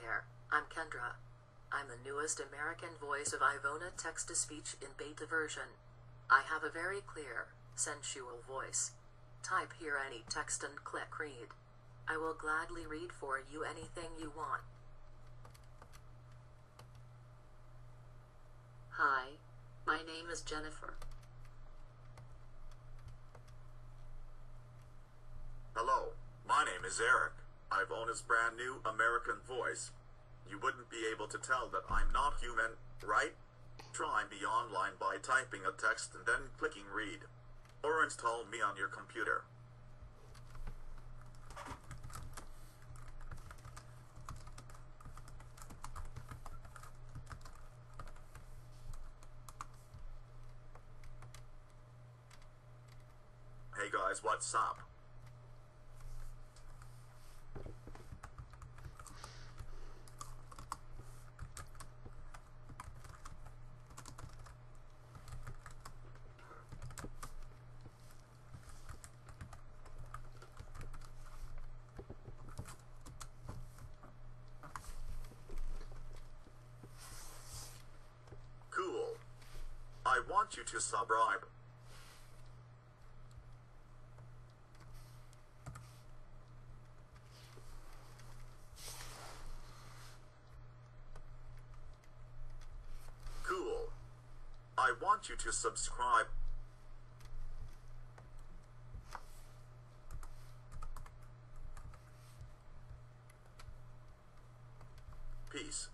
There, I'm Kendra. I'm the newest American voice of Ivona text to speech in beta version. I have a very clear, sensual voice. Type here any text and click read. I will gladly read for you anything you want. Hi, my name is Jennifer. Hello, my name is Eric. Ivona's brand new American voice. You wouldn't be able to tell that I'm not human, right? Try me online by typing a text and then clicking read. Or install me on your computer. Hey guys, what's up? Cool. I want you to subscribe. Cool. I want you to subscribe. Peace.